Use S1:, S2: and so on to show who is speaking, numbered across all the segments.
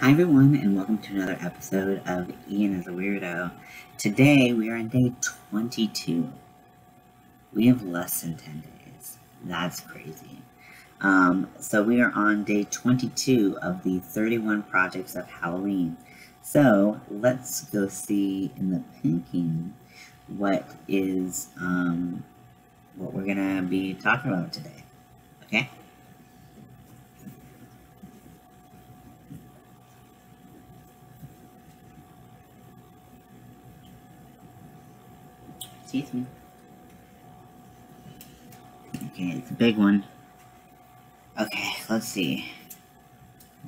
S1: Hi everyone and welcome to another episode of Ian is a Weirdo. Today we are on day 22. We have less than 10 days. That's crazy. Um, so we are on day 22 of the 31 projects of Halloween. So let's go see in the pinking what is um, what we're gonna be talking about today. Okay? Excuse me. Okay, it's a big one. Okay, let's see.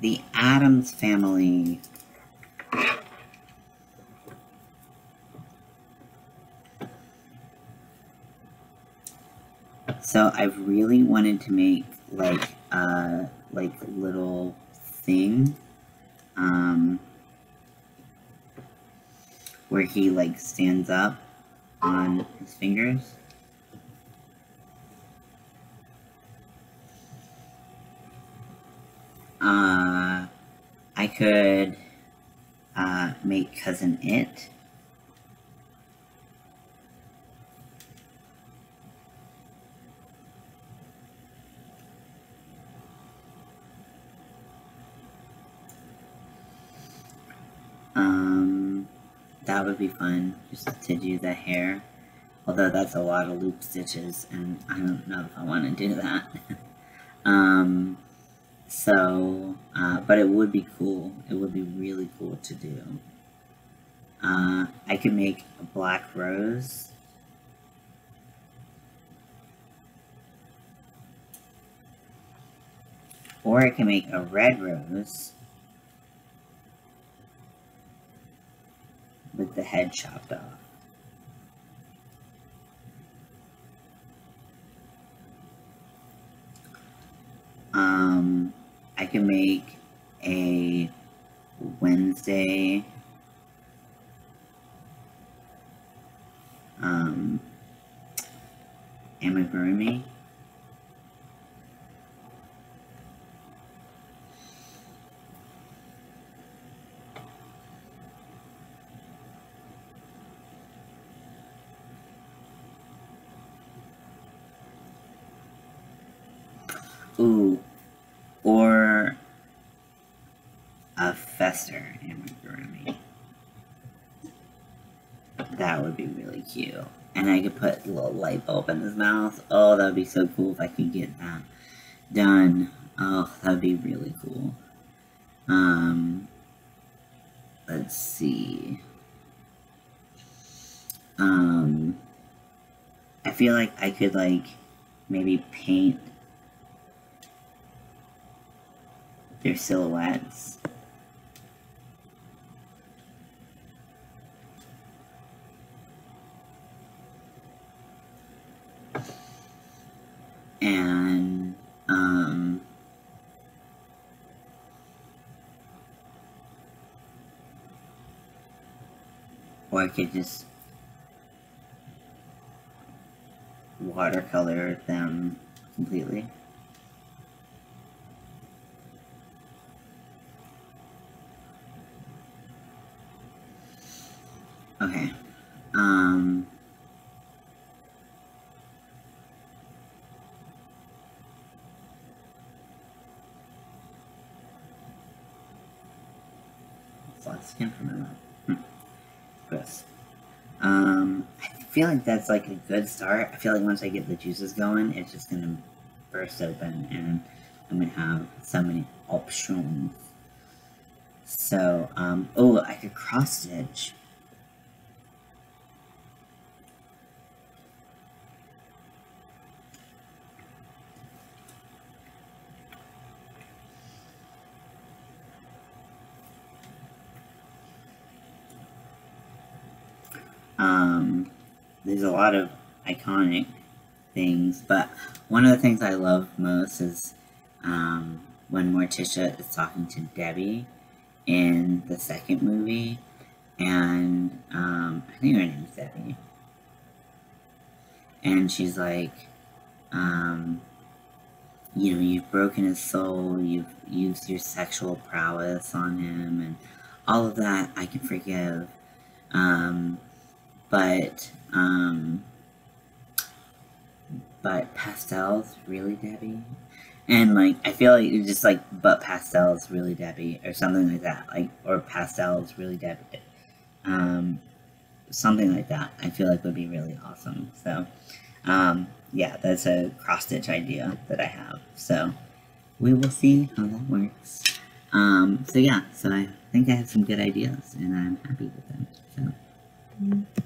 S1: The Addams family. So I've really wanted to make like a like little thing um where he like stands up on his fingers. Uh, I could uh, make Cousin It. Um, that would be fun, just to do the hair. Although that's a lot of loop stitches, and I don't know if I want to do that. um, so, uh, but it would be cool. It would be really cool to do. Uh, I could make a black rose. Or I can make a red rose. with the head chopped off. Um, I can make a Wednesday um, amigurumi. Ooh, or a Fester amigurumi. That would be really cute. And I could put a little light bulb in his mouth. Oh, that would be so cool if I could get that done. Oh, that would be really cool. Um, let's see. Um, I feel like I could, like, maybe paint their silhouettes. And, um, or I could just watercolor them completely. Okay. Um. Skin from my. Hmm. Gross. Um, I feel like that's like a good start. I feel like once I get the juices going, it's just gonna burst open and I'm gonna have so many options. So, um, oh, I could cross stitch. Um, there's a lot of iconic things, but one of the things I love most is um, when Morticia is talking to Debbie in the second movie, and um, I think her name's Debbie, and she's like, um, you know, you've broken his soul, you've used your sexual prowess on him, and all of that I can forgive. Um, but, um, but pastels, really, Debbie? And like, I feel like it's just like, but pastels, really, Debbie, or something like that, like, or pastels, really, Debbie. Um, something like that. I feel like would be really awesome. So, um, yeah, that's a cross stitch idea that I have. So, we will see how that works. Um, so yeah, so I think I have some good ideas, and I'm happy with them. So.